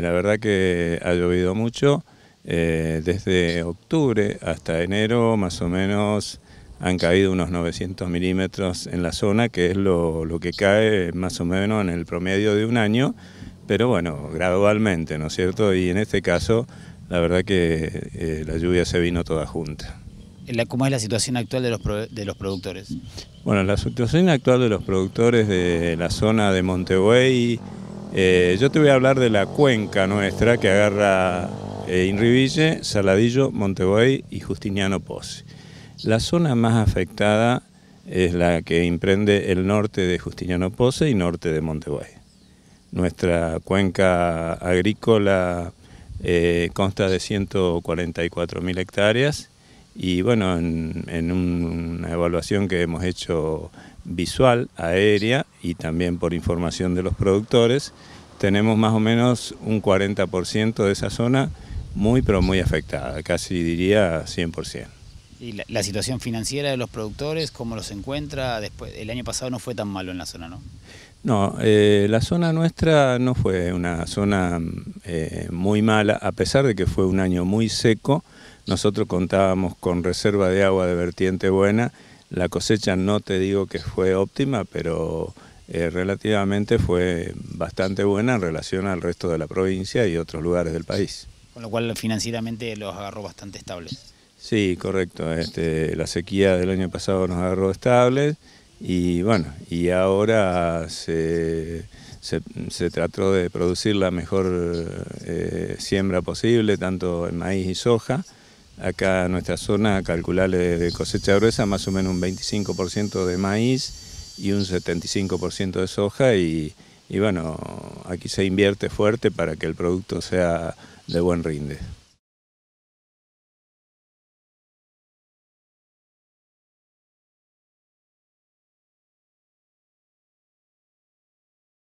La verdad que ha llovido mucho, eh, desde octubre hasta enero más o menos han caído unos 900 milímetros en la zona, que es lo, que cae más o menos en el promedio de un año, pero bueno, gradualmente, ¿no es cierto? Y en este caso, la verdad que eh, la lluvia se vino toda junta. ¿Cómo es la situación actual de los, de los productores? Bueno, la situación actual de los productores de la zona de Montevideo eh, yo te voy a hablar de la cuenca nuestra que agarra eh, Inriville, Saladillo, Montevideo y Justiniano Pozzi. La zona más afectada es la que imprende el norte de Justiniano Pozzi y norte de Montevideo. Nuestra cuenca agrícola eh, consta de 144.000 hectáreas y bueno, en, una evaluación que hemos hecho visual, aérea y también por información de los productores, tenemos más o menos un 40% de esa zona muy pero muy afectada, casi diría 100%. ¿Y la, situación financiera de los productores, cómo los encuentra? Después, el año pasado no fue tan malo en la zona, ¿no? No, eh, la zona nuestra no fue una zona eh, muy mala, a pesar de que fue un año muy seco, nosotros contábamos con reserva de agua de vertiente buena, la cosecha no te digo que fue óptima, pero eh, relativamente fue bastante buena en relación al resto de la provincia y otros lugares del país. Con lo cual financieramente los agarró bastante estables. Sí, correcto. Este, la sequía del año pasado nos agarró estables y bueno, y ahora se, trató de producir la mejor eh, siembra posible, tanto en maíz y soja. Acá en nuestra zona, calcularle de cosecha gruesa, más o menos un 25% de maíz y un 75% de soja y, y bueno, aquí se invierte fuerte para que el producto sea de buen rinde.